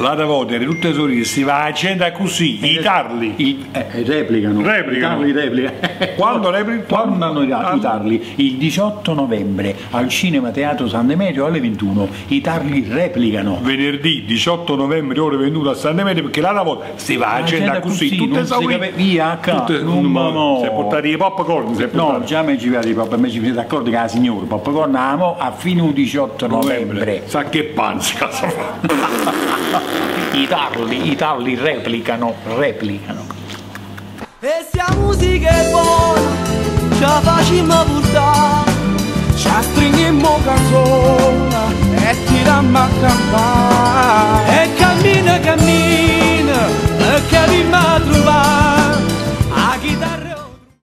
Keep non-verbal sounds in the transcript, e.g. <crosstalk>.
L'altra volta eri tutte sorrisi, si va a gente così, i tarli. I, eh, replicano. Replicano. I tarli replicano. <laughs> Quando replicano? <laughs> Tornano i, i tarli il 18 novembre al Cinema Teatro San Demetrio alle 21. I tarli replicano. Venerdì 18 novembre ore 21 a San Demetrio perché l'altra volta si va a gente così, tutte esaurite. via, Tutte- non ma- mo- Si è portati i popcorn, si è No, già mi ci vede pop, mi ci siete d'accordo che la signora popcorn amo a fine 18 novembre. Sa che panza <laughs> casa fa. I tarli, i tarli replicano, replicano. E sta musica è buona, ce la facciamo portare, ci stringiamo canzone e tirammo a cantare.